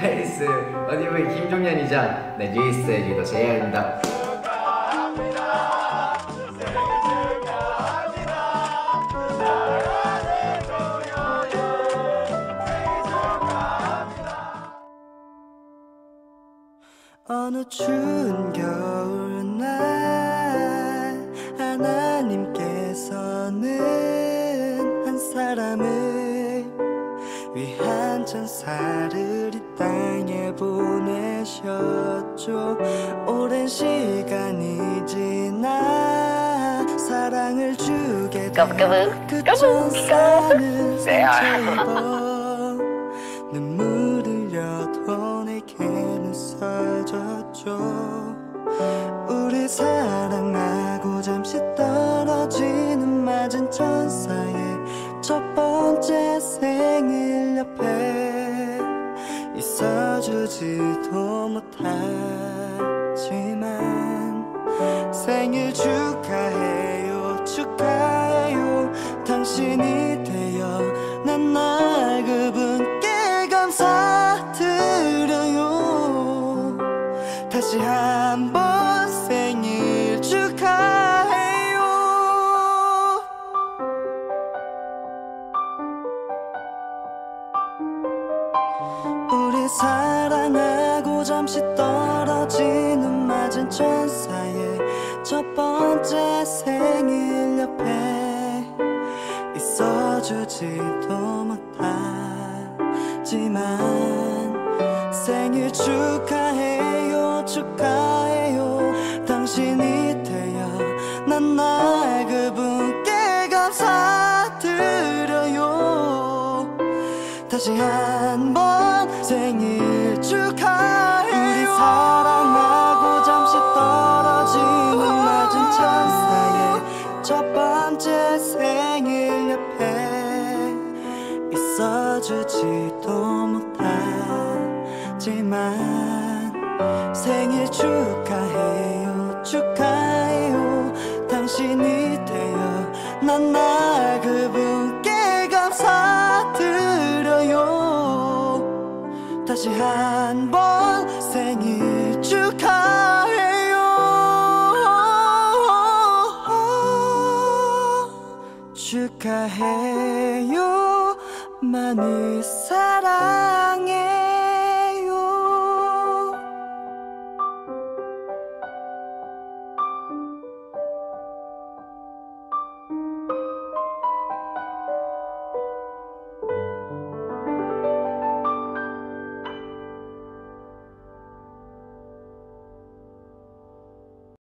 페리스 어디브 김종현이자 네 뉴이스트의 리더 제이아입니다. 어느 추운 겨울날 하나님께서는 한 사람을 위한 천사를 이 땅에 보내셨죠. 오랜 시간이 지나 사랑을 주게 된그 천사는 상처 입어. 눈물 흘려도 내게는 써졌죠. 우리 사랑하고 잠시 떨어지는 맞은 천사의 첫 번째 생일 옆에 못하지만 생일 축하해요 축하해요. 당신이 되어 난날 그분께 감사드려요. 다시 한번 생일 축하해요. 우리 사랑하고 잠시 떨어지는 맞은 천사의 첫 번째 생일 옆에 있어주지도 못하지만 생일 축하해요 축하해요. 당신이 되어 난날 그분께 감사드려요. 다시 한번 생일 생일 옆에 있어주지도 못하지만 생일 축하해요 축하해요. 당신이 되어 난날 그분께 감사드려요. 다시 한 번 생일 축하해요 축하해요. 많이 사랑해